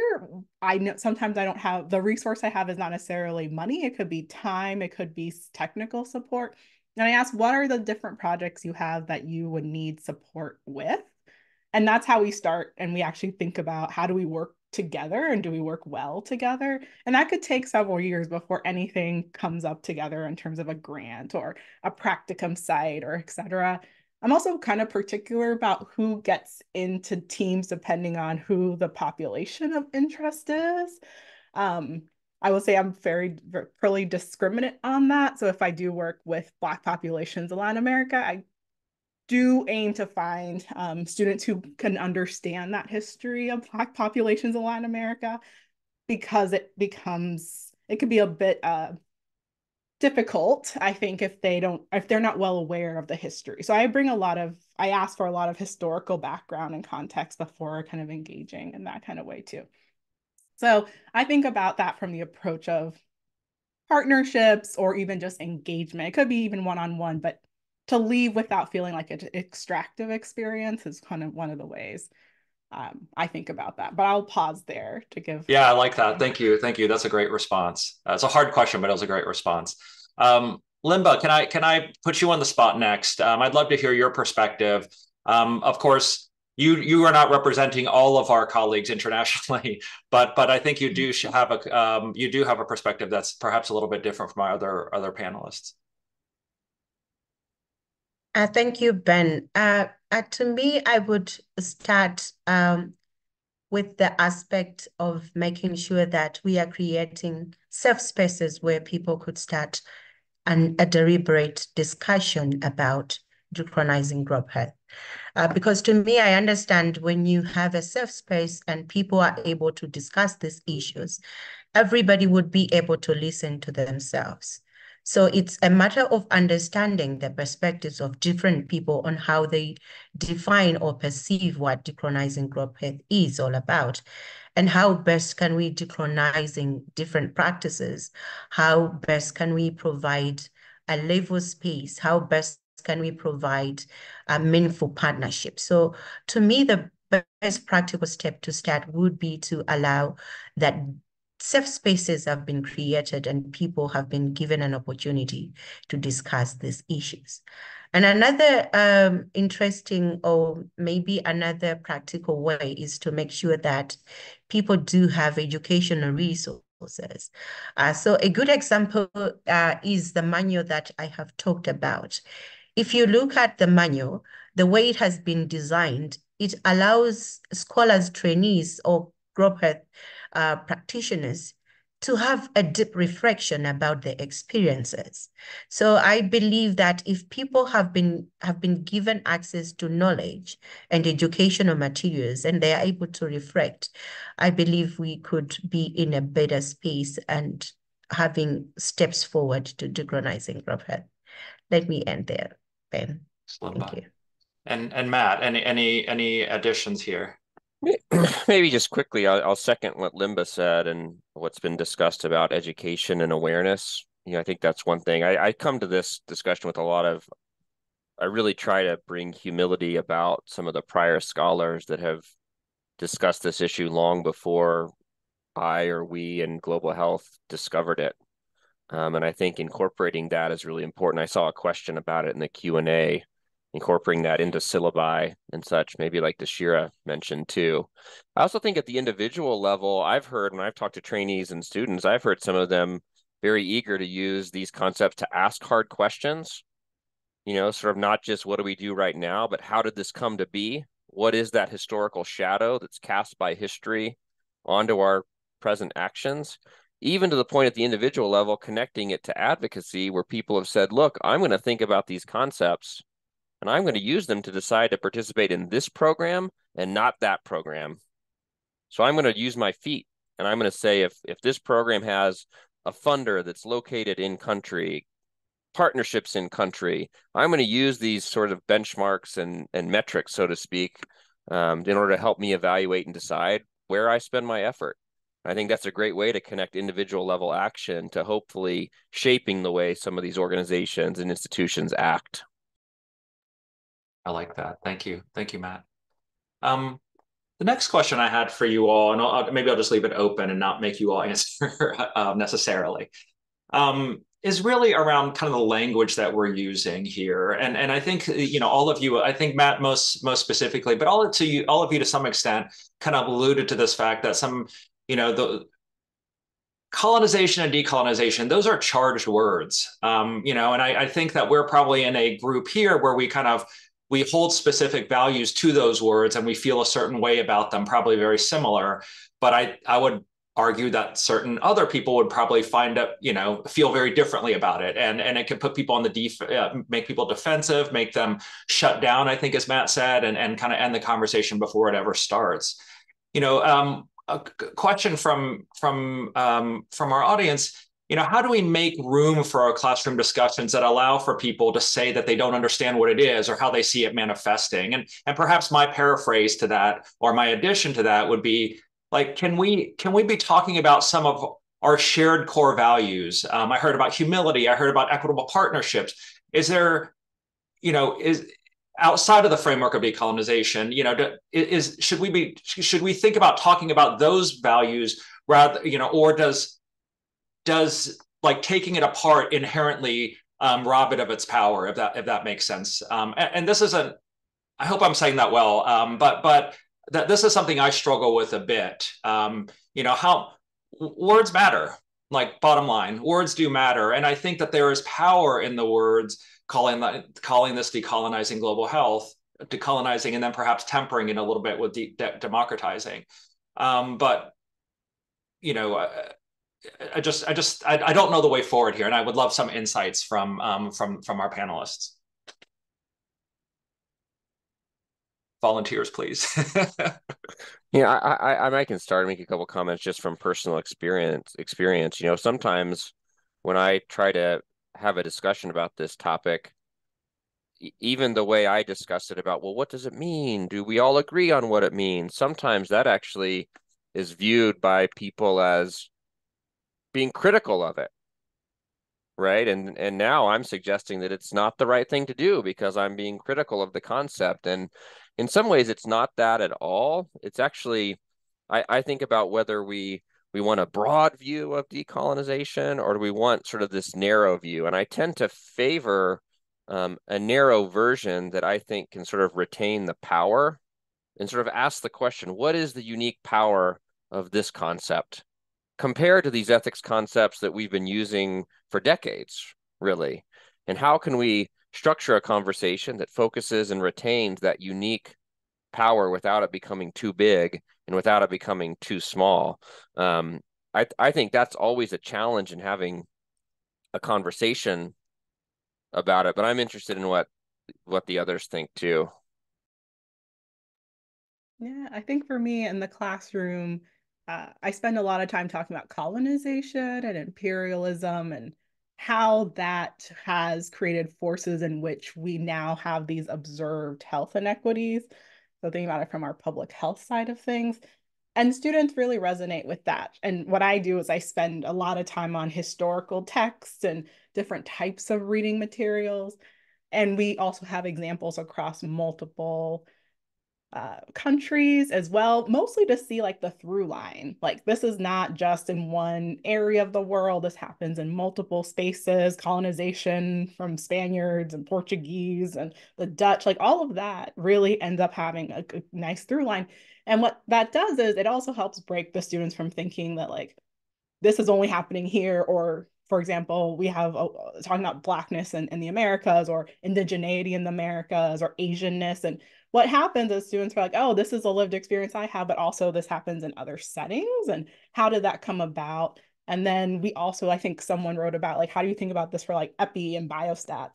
S3: I know sometimes I don't have the resource I have is not necessarily money. It could be time, it could be technical support. And I ask, what are the different projects you have that you would need support with? And that's how we start. And we actually think about how do we work together and do we work well together? And that could take several years before anything comes up together in terms of a grant or a practicum site or etc i'm also kind of particular about who gets into teams depending on who the population of interest is. Um, i will say i'm very, very pretty discriminate on that. So if i do work with black populations a lot in latin america i do aim to find um, students who can understand that history of Black populations in Latin America because it becomes, it can be a bit uh, difficult, I think, if they don't, if they're not well aware of the history. So I bring a lot of, I ask for a lot of historical background and context before kind of engaging in that kind of way too. So I think about that from the approach of partnerships or even just engagement. It could be even one-on-one, but to leave without feeling like an extractive experience is kind of one of the ways um, I think about that. But I'll pause there to give.
S6: Yeah, I like that. Thank you. Thank you. That's a great response. Uh, it's a hard question, but it was a great response. Um, Limba, can I can I put you on the spot next? Um, I'd love to hear your perspective. Um, of course, you you are not representing all of our colleagues internationally, but but I think you do have a um, you do have a perspective that's perhaps a little bit different from our other other panelists.
S5: Uh, thank you, Ben. Uh, uh, to me, I would start um, with the aspect of making sure that we are creating safe spaces where people could start an, a deliberate discussion about decolonizing global health. Uh, because to me, I understand when you have a safe space and people are able to discuss these issues, everybody would be able to listen to themselves. So it's a matter of understanding the perspectives of different people on how they define or perceive what decolonizing global health is all about and how best can we decolonizing different practices? How best can we provide a level space? How best can we provide a meaningful partnership? So to me, the best practical step to start would be to allow that safe spaces have been created and people have been given an opportunity to discuss these issues. And another um, interesting or maybe another practical way is to make sure that people do have educational resources. Uh, so a good example uh, is the manual that I have talked about. If you look at the manual, the way it has been designed, it allows scholars, trainees, or group uh, practitioners to have a deep reflection about their experiences. So I believe that if people have been have been given access to knowledge and educational materials and they are able to reflect, I believe we could be in a better space and having steps forward to decolonizing health. Let me end there, Ben. Thank you.
S6: And and Matt, any any any additions here?
S4: Maybe just quickly, I'll, I'll second what Limba said and what's been discussed about education and awareness. You know, I think that's one thing. I, I come to this discussion with a lot of I really try to bring humility about some of the prior scholars that have discussed this issue long before I or we in global health discovered it. Um, and I think incorporating that is really important. I saw a question about it in the Q and A, incorporating that into syllabi and such. Maybe like Deshira mentioned too. I also think at the individual level, I've heard when I've talked to trainees and students, I've heard some of them very eager to use these concepts to ask hard questions you know, sort of not just what do we do right now, but how did this come to be? What is that historical shadow that's cast by history onto our present actions? Even to the point at the individual level, connecting it to advocacy, where people have said, look, I'm going to think about these concepts and I'm going to use them to decide to participate in this program and not that program. So I'm going to use my feet and I'm going to say if if this program has a funder that's located in country partnerships in country. I'm going to use these sort of benchmarks and, and metrics, so to speak, um, in order to help me evaluate and decide where I spend my effort. I think that's a great way to connect individual level action to hopefully shaping the way some of these organizations and institutions act.
S6: I like that. Thank you. Thank you, Matt. Um, the next question I had for you all, and I'll, maybe I'll just leave it open and not make you all answer uh, necessarily. Um, is really around kind of the language that we're using here and and i think you know all of you i think matt most most specifically but all to you all of you to some extent kind of alluded to this fact that some you know the colonization and decolonization those are charged words um, you know and I, I think that we're probably in a group here where we kind of we hold specific values to those words and we feel a certain way about them probably very similar but i i would argue that certain other people would probably find up, you know, feel very differently about it. And, and it could put people on the def uh, make people defensive, make them shut down, I think, as Matt said, and, and kind of end the conversation before it ever starts. You know, um, a question from, from, um, from our audience, you know, how do we make room for our classroom discussions that allow for people to say that they don't understand what it is or how they see it manifesting? And, and perhaps my paraphrase to that or my addition to that would be like can we can we be talking about some of our shared core values? Um, i heard about humility. I heard about equitable partnerships. Is there you know is outside of the framework of decolonization you know is should we be should we think about talking about those values rather you know or does does like taking it apart inherently um, rob it of its power if that if that makes sense um, and, and, this isn't i hope i'm saying that well um, but but this is something I struggle with a bit. Um, you know, how words matter, like bottom line, words do matter. And I think that there is power in the words calling calling this decolonizing global health, decolonizing, and then perhaps tempering it a little bit with de- de- democratizing. Um, but you know, I, I just, I just, I, I, don't know the way forward here, and I would love some insights from um, from from our panelists. volunteers, please.
S4: yeah, I, I, I can start make a couple comments just from personal experience. Experience, you know, sometimes when I try to have a discussion about this topic, even the way I discuss it about, well, what does it mean? Do we all agree on what it means? Sometimes that actually is viewed by people as being critical of it right? And and now i'm suggesting that it's not the right thing to do because i'm being critical of the concept. And in some ways it's not that at all. It's actually i i think about whether we we want a broad view of decolonization or do we want sort of this narrow view? And i tend to favor um, a narrow version that i think can sort of retain the power and sort of ask the question what is the unique power of this concept compared to these ethics concepts that we've been using for decades really and how can we structure a conversation that focuses and retains that unique power without it becoming too big and without it becoming too small. Um, I I think that's always a challenge in having a conversation about it. But I'm interested in what what the others think too.
S3: Yeah, I think for me in the classroom, uh, I spend a lot of time talking about colonization and imperialism and how that has created forces in which we now have these observed health inequities. So thinking about it from our public health side of things. And students really resonate with that. And what I do is I spend a lot of time on historical texts and different types of reading materials. And we also have examples across multiple uh, countries as well, mostly to see like the through line. Like this is not just in one area of the world. This happens in multiple spaces, colonization from Spaniards and Portuguese and the Dutch, like all of that really ends up having a, a nice through line. And what that does is it also helps break the students from thinking that like this is only happening here or for example, we have uh, talking about blackness in, in the Americas or indigeneity in the Americas or Asianness. And what happens is students are like, oh, this is a lived experience I have, but also this happens in other settings. And how did that come about? And then we also, I think someone wrote about like, how do you think about this for like epi and biostats?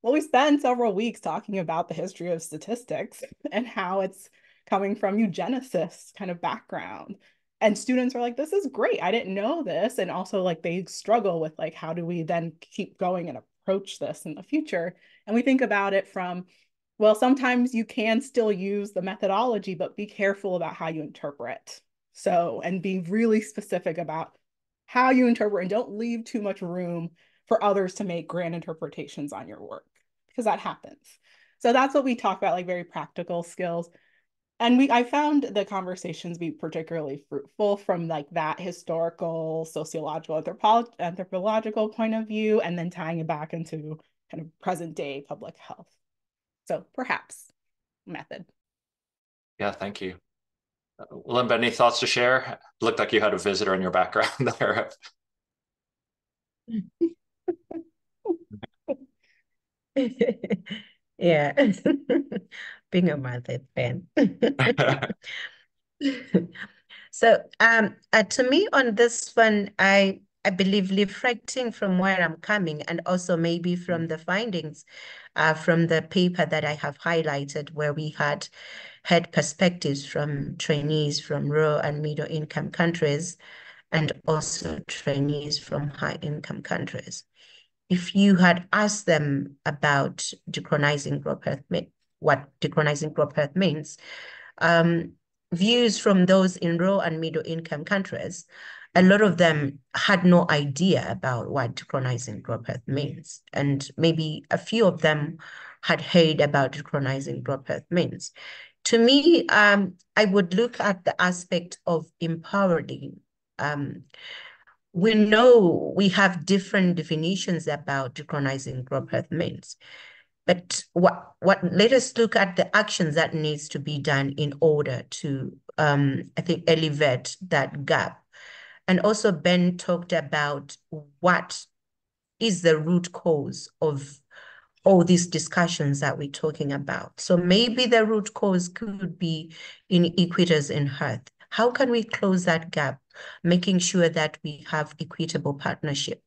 S3: Well, we spent several weeks talking about the history of statistics and how it's coming from eugenicist kind of background and students are like this is great. I didn't know this. And also like they struggle with like how do we then keep going and approach this in the future? And we think about it from well sometimes you can still use the methodology but be careful about how you interpret. So and be really specific about how you interpret and don't leave too much room for others to make grand interpretations on your work because that happens. So that's what we talk about like very practical skills and we i found the conversations be particularly fruitful from like that historical sociological anthropo- anthropological point of view and then tying it back into kind of present day public health. So perhaps method.
S6: Yeah thank you. Uh, Limba, any thoughts to share? Looked like you had a visitor in your background there.
S5: Yeah being a Martha fan. so um, uh, to me on this one, I I believe reflecting from where I'm coming and also maybe from the findings uh, from the paper that I have highlighted where we had had perspectives from trainees from rural and middle income countries and also trainees from high income countries. If you had asked them about decolonizing what decolonizing global health means, um, views from those in rural and middle income countries, a lot of them had no idea about what decolonizing global health means. And maybe a few of them had heard about decolonizing global health means. To me, um, I would look at the aspect of empowering. Um, we know we have different definitions about decolonizing crop health means. But what what let us look at the actions that needs to be done in order to um, I think elevate that gap. And also Ben talked about what is the root cause of all these discussions that we're talking about. So maybe the root cause could be inequities in health. How can we close that gap? making sure that we have equitable partnership.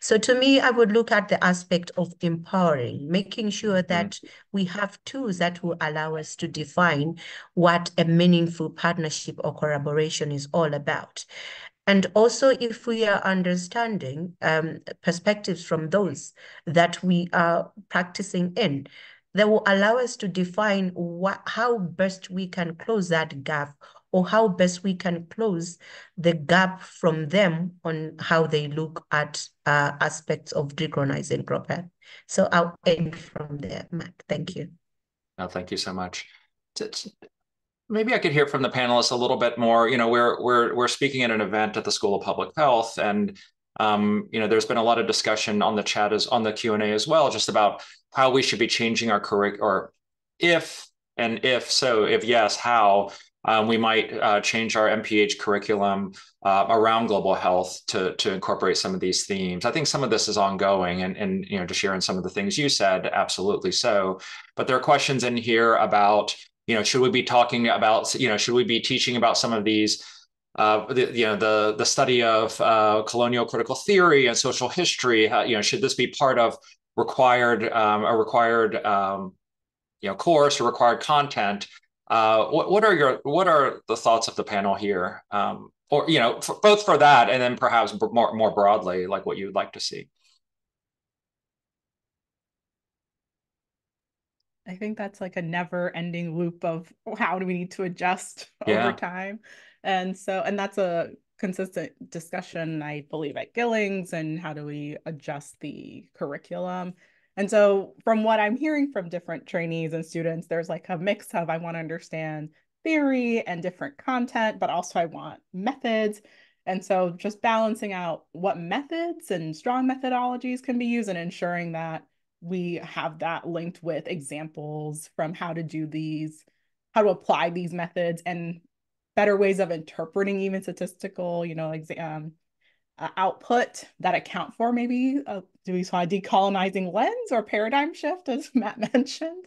S5: So to me, I would look at the aspect of empowering, making sure mm-hmm. that we have tools that will allow us to define what a meaningful partnership or collaboration is all about. And also, if we are understanding um, perspectives from those that we are practicing in, that will allow us to define what, how best we can close that gap or how best we can close the gap from them on how they look at uh, aspects of decolonizing global health. So I'll end from there, Matt. Thank you.
S6: No, thank you so much. Maybe I could hear from the panelists a little bit more. You know, we're we're we're speaking at an event at the School of Public Health, and um, you know, there's been a lot of discussion on the chat as on the Q and A as well, just about how we should be changing our curriculum, or if and if so, if yes, how um, we might uh, change our MPH curriculum uh, around global health to, to incorporate some of these themes. I think some of this is ongoing and, and, you know, to share in some of the things you said, absolutely so. But there are questions in here about, you know, should we be talking about, you know, should we be teaching about some of these uh, the, you know the the study of uh, colonial critical theory and social history. How, you know, should this be part of required um, a required um, you know course or required content uh, what, what are your what are the thoughts of the panel here? Um, or you know, for, both for that and then perhaps more more broadly, like what you would like to see.
S3: I think that's like a never ending loop of how do we need to adjust
S6: Yeah.
S3: over time. And so, and that's a consistent discussion, I believe, at Gillings and how do we adjust the curriculum. And so, from what I'm hearing from different trainees and students, there's like a mix of I want to understand theory and different content, but also I want methods. And so, just balancing out what methods and strong methodologies can be used and ensuring that we have that linked with examples from how to do these, how to apply these methods and better ways of interpreting even statistical, you know, um, uh, output that account for maybe uh, do we saw a decolonizing lens or paradigm shift as Matt mentioned.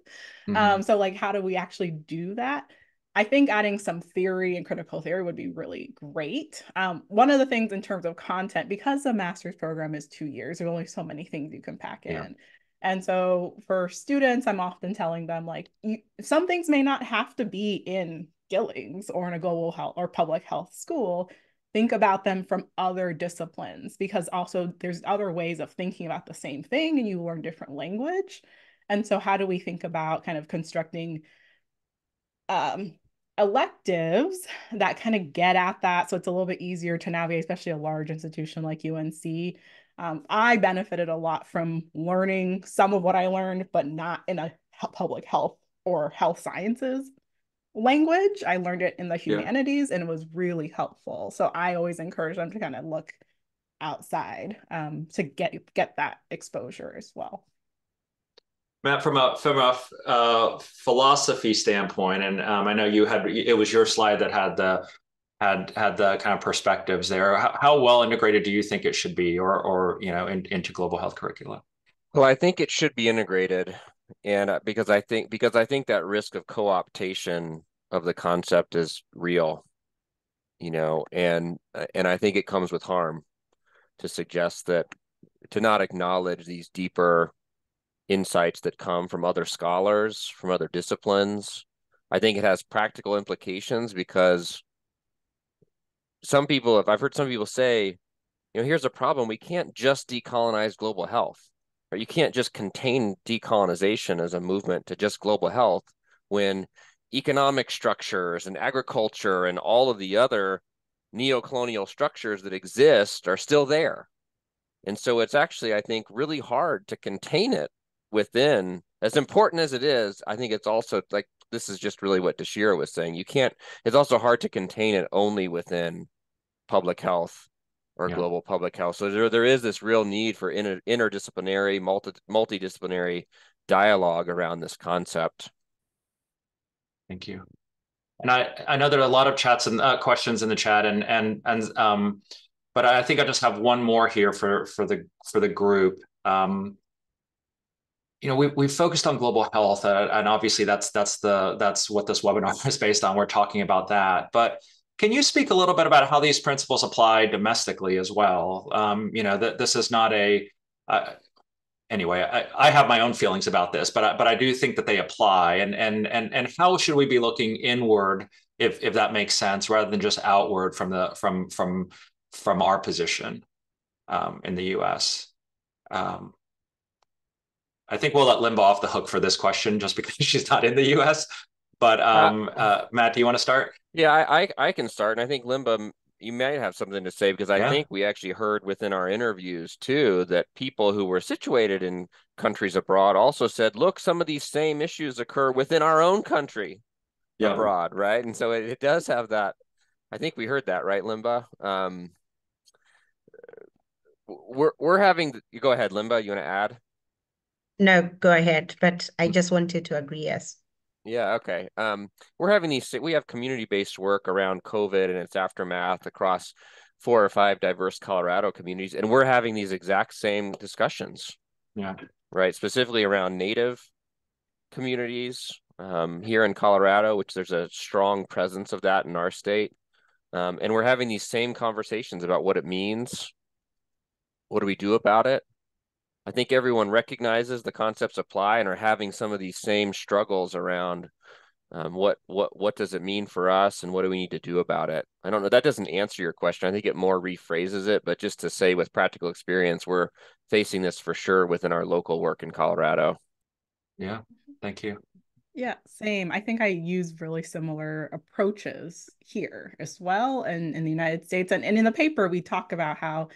S3: Mm-hmm. Um, so like how do we actually do that? I think adding some theory and critical theory would be really great. Um, one of the things in terms of content, because the master's program is two years, there's only so many things you can pack yeah. in. And so for students, I'm often telling them like you, some things may not have to be in Gillings or in a global health or public health school. Think about them from other disciplines because also there's other ways of thinking about the same thing and you learn different language. And so how do we think about kind of constructing um, electives that kind of get at that? So it's a little bit easier to navigate, especially a large institution like UNC um, I benefited a lot from learning some of what I learned, but not in a public health or health sciences language. I learned it in the humanities yeah. and it was really helpful. So I always encourage them to kind of look outside um, to get get that exposure as well.
S6: Matt, from a from a uh, philosophy standpoint, and um, I know you had it was your slide that had the had had the kind of perspectives there. How, how well integrated do you think it should be, or or you know, in, into global health curricula?
S4: Well, I think it should be integrated, and uh, because I think because I think that risk of co-optation of the concept is real, you know, and uh, and I think it comes with harm to suggest that to not acknowledge these deeper insights that come from other scholars from other disciplines. I think it has practical implications because some people, if I've heard some people say, you know, here's a problem. We can't just decolonize global health, you can't just contain decolonization as a movement to just global health when economic structures and agriculture and all of the other neo-colonial structures that exist are still there. And so it's actually, I think, really hard to contain it within, as important as it is, I think it's also like this is just really what Deshira was saying. You can't. It's also hard to contain it only within public health or yeah. global public health. So there there is this real need for inter, interdisciplinary, multi multidisciplinary dialogue around this concept.
S6: Thank you. And I I know there are a lot of chats and uh, questions in the chat, and and and um, but I think I just have one more here for for the for the group. Um, you know, we we focused on global health, uh, and obviously that's that's the that's what this webinar is based on. We're talking about that, but can you speak a little bit about how these principles apply domestically as well? Um, you know, that this is not a uh, anyway. I, I, have my own feelings about this, but I, but I do think that they apply, and and and and how should we be looking inward if if that makes sense, rather than just outward from the from from from our position um, in the U.S. Um, I think we'll let Limba off the hook for this question just because she's not in the US. But uh, um, uh, Matt, do you want to start?
S4: Yeah, I, I, I can start, and I think Limba, you might have something to say because I yeah. think we actually heard within our interviews too that people who were situated in countries abroad also said, look, some of these same issues occur within our own country yeah. abroad, right? And so it, it does have that. I think we heard that, right, Limba? Um, we're we're having. You go ahead, Limba. You want to add?
S5: No, go ahead. But I just wanted to agree. Yes.
S4: Yeah, okay. Um, we're having these, we have community based work around COVID and its aftermath across four or five diverse Colorado communities, and we're having these exact same discussions.
S6: Yeah.
S4: Right. Specifically around Native communities um, here in Colorado, which there's a strong presence of that in our state. Um, and we're having these same conversations about what it means. What do we do about it? I think everyone recognizes the concepts apply and are having some of these same struggles around Um, what what what does it mean for us, and what do we need to do about it? I don't know. That doesn't answer your question. I think it more rephrases it, but just to say, with practical experience, we're facing this for sure within our local work in Colorado.
S6: Yeah, thank you.
S3: Yeah, same. I think I use really similar approaches here as well and in the United States. And, and in the paper, we talk about how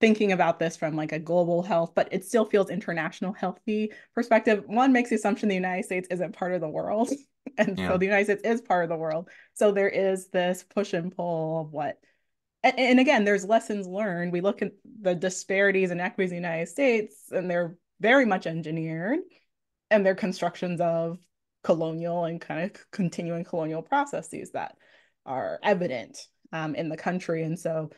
S3: thinking about this from like a global health, but it still feels international healthy perspective. One makes the assumption the United States isn't part of the world. And yeah. so the United States is part of the world. So there is this push and pull of what and, and again, there's lessons learned. We look at the disparities and equities in the United States, and they're very much engineered, and they're constructions of colonial and kind of continuing colonial processes that are evident um, in the country. And so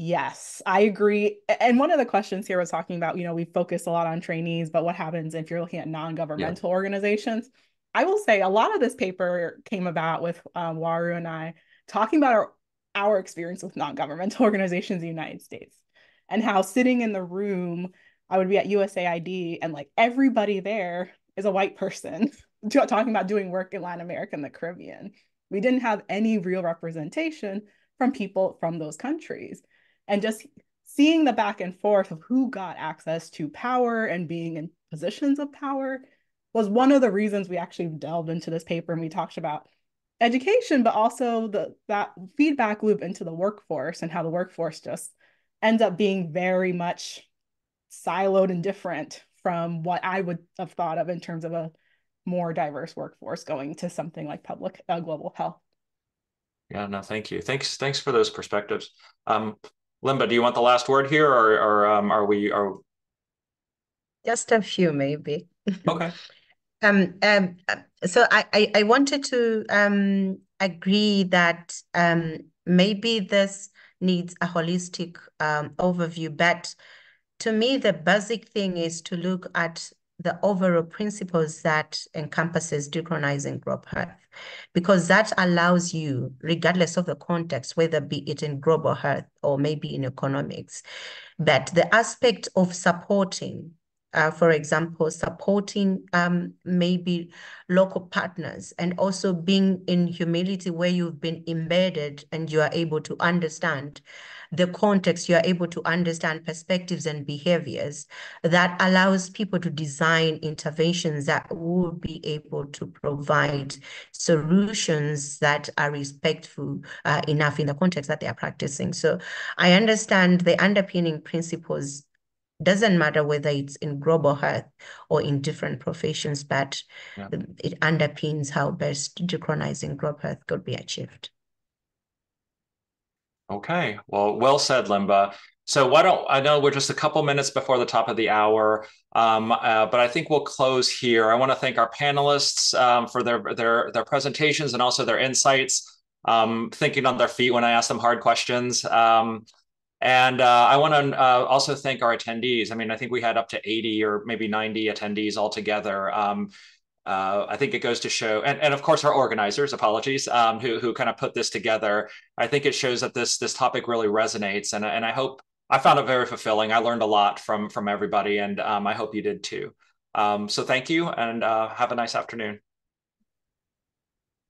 S3: Yes, I agree. And one of the questions here was talking about, you know, we focus a lot on trainees, but what happens if you're looking at non-governmental yeah. organizations? I will say a lot of this paper came about with um, Waru and I talking about our, our experience with non-governmental organizations in the United States and how sitting in the room, I would be at USAID and like everybody there is a white person talking about doing work in Latin America and the Caribbean. We didn't have any real representation from people from those countries and just seeing the back and forth of who got access to power and being in positions of power was one of the reasons we actually delved into this paper and we talked about education but also the that feedback loop into the workforce and how the workforce just ends up being very much siloed and different from what I would have thought of in terms of a more diverse workforce going to something like public uh, global health.
S6: Yeah, no, thank you. Thanks, thanks for those perspectives. Um, Limba, do you want the last word here, or, or um, are we? Are
S5: just a few, maybe.
S6: Okay.
S5: um, um, so I, I, I wanted to um agree that um maybe this needs a holistic um overview, but to me, the basic thing is to look at the overall principles that encompasses decolonizing global health, because that allows you, regardless of the context, whether be it in global health or maybe in economics, but the aspect of supporting uh, for example, supporting um, maybe local partners and also being in humility where you've been embedded and you are able to understand the context, you are able to understand perspectives and behaviors that allows people to design interventions that will be able to provide solutions that are respectful uh, enough in the context that they are practicing. So I understand the underpinning principles doesn't matter whether it's in global health or in different professions, but yeah. it underpins how best decolonizing global health could be achieved.
S6: Okay, well, well said, Limba. So why don't I know we're just a couple minutes before the top of the hour, um, uh, but I think we'll close here. I want to thank our panelists um, for their their their presentations and also their insights. Um, thinking on their feet when I ask them hard questions. Um, and uh, I want to uh, also thank our attendees. I mean, I think we had up to 80 or maybe 90 attendees altogether. Um, uh, I think it goes to show, and, and of course our organizers, apologies, um, who who kind of put this together. I think it shows that this this topic really resonates, and and I hope I found it very fulfilling. I learned a lot from from everybody, and um, I hope you did too. Um, so thank you, and uh, have a nice afternoon.